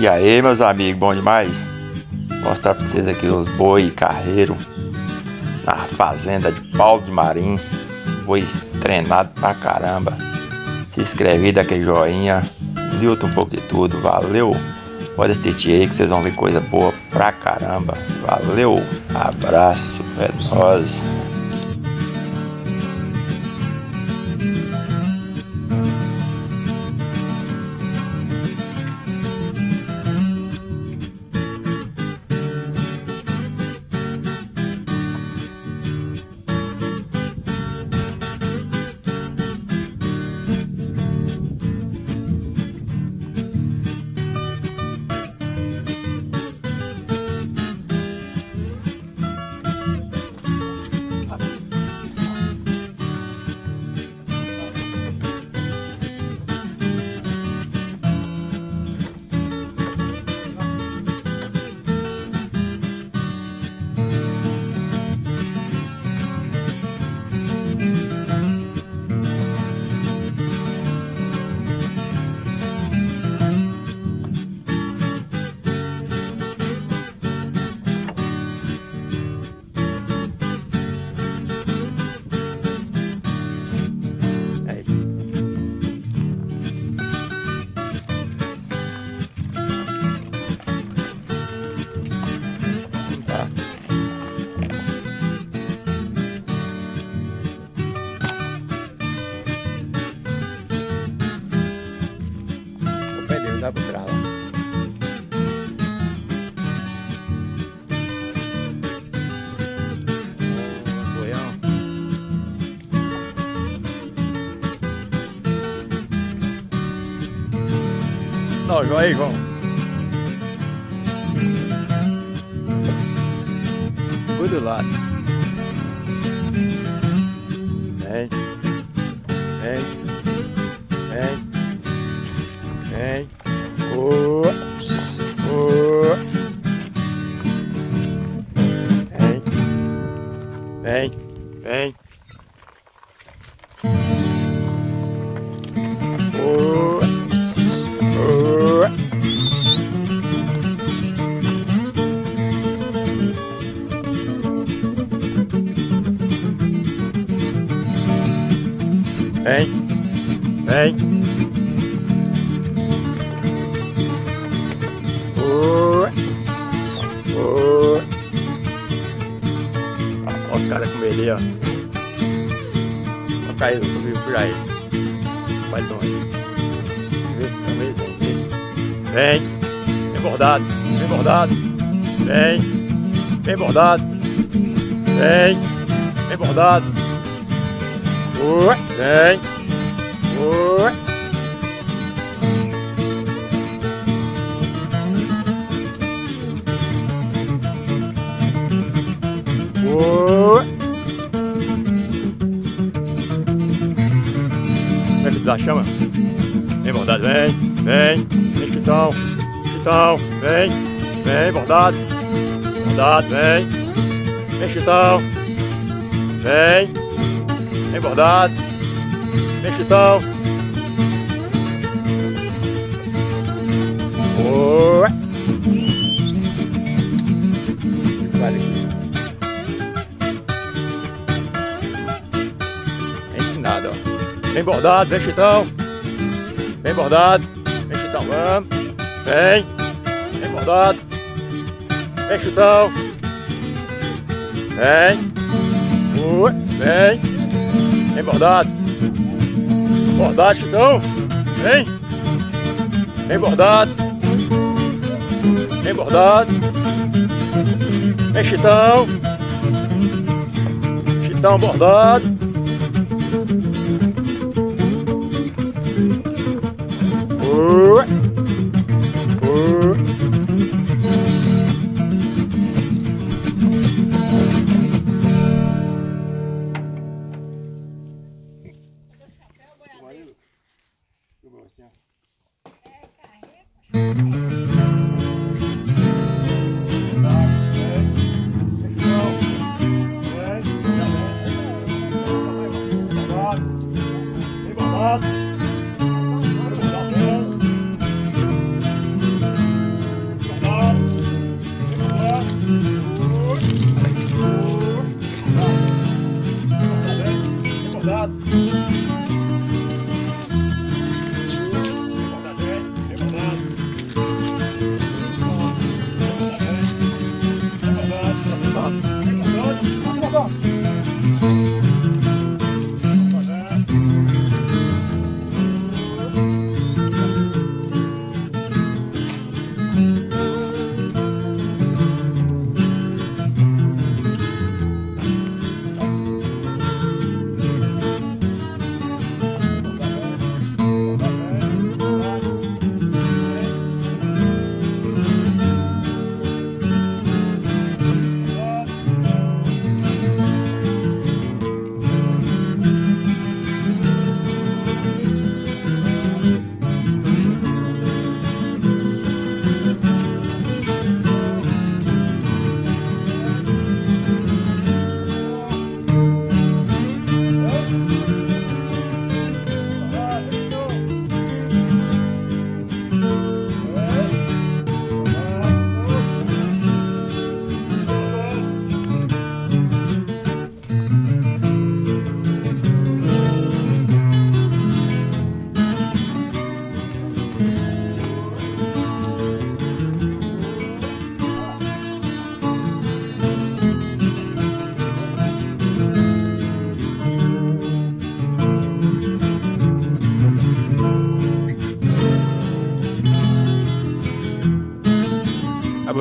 E aí meus amigos, bom demais? Mostrar pra vocês aqui os boi carreiro na fazenda de Paulo de Marim. Boi treinado pra caramba. Se inscreve dá aquele joinha. Newton um pouco de tudo, valeu! Pode assistir aí que vocês vão ver coisa boa pra caramba. Valeu, abraço, é nóis. Boião. Não, João aí, João. Cuida do lado. Vem. Vem. Vem. Oi. Oi. Ó os caras com ele, ó. Ó caiu, vi por aí. Vai longe. Vem, vem. Vem. Vem bordado. Vem bordado. Vem. Vem bordado. Vem. Vem bordado. Oi. Vem. Oi. Vem que dá chama. Vem bordado, vem, vem, vem chitão, vem, vem bordado, bordado, vem, vem vem, vem bordado, vem chitão. Oi. Vale. É ensinado, ó. Vem bordado, vem chitão. Vem bordado, vem chitão, vamos. Vem, vem bordado. Vem chitão. Vem. Ui, vem. Vem bordado. Bordado, chitão. Vem. Vem bordado. Vem bordado. Vem chitão. Chitão bordado. lost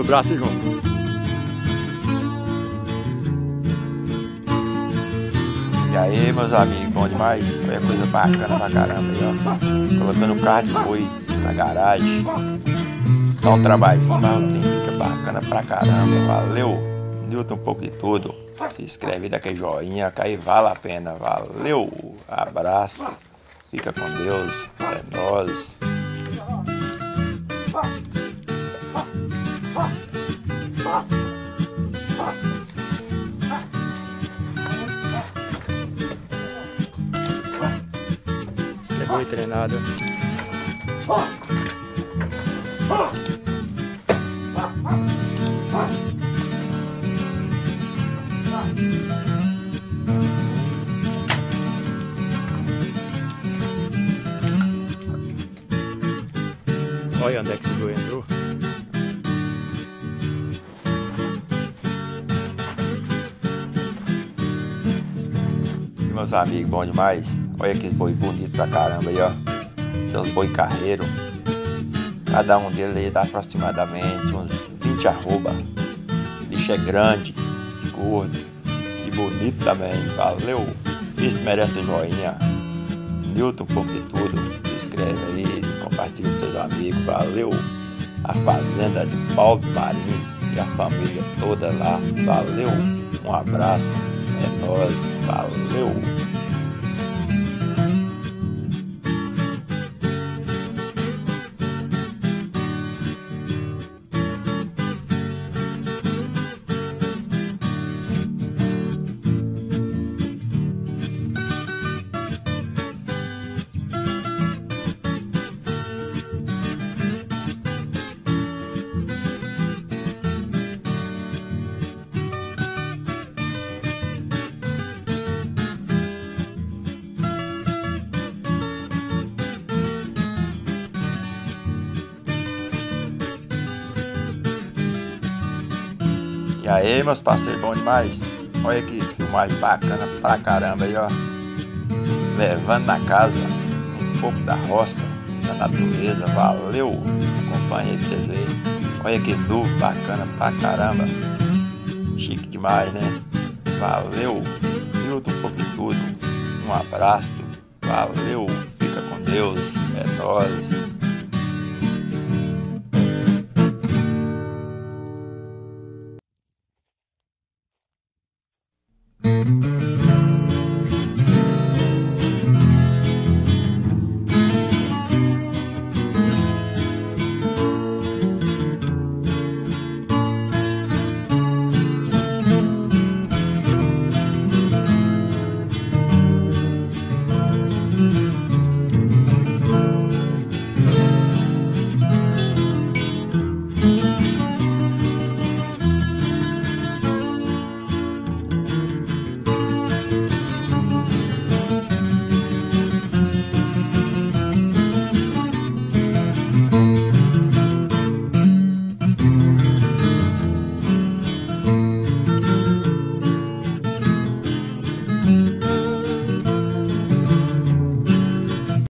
o braço junto. E aí, meus amigos, bom demais? É coisa bacana pra caramba aí, ó. Colocando o carro de boi na garagem. Dá um trabalhinho, mas fica bacana pra caramba. Valeu! Newton um pouco de tudo. Se inscreve daquele joinha, que aí vale a pena. Valeu! Abraço. Fica com Deus. É nóis. É boi treinado. Meus amigos, bom demais? Olha que boi bonito pra caramba aí, ó. Seus boi carreiro. Cada um deles aí dá aproximadamente uns 20 arroba. O bicho é grande, gordo e bonito também. Valeu! Isso merece joinha. Newton, pouco de tudo. Se inscreve aí, compartilha com seus amigos. Valeu! A fazenda de Paulo Marinho e a família toda lá. Valeu! Um abraço. É nóis. Valeu! E aí, meus parceiros, bom demais? Olha que filmagem bacana pra caramba aí, ó. Levando na casa um pouco da roça, da natureza. Valeu! Acompanha aí pra vocês verem. Olha que nuvem bacana pra caramba. Chique demais, né? Valeu! Milton pouco de tudo. Um abraço. Valeu! Fica com Deus. É nóis.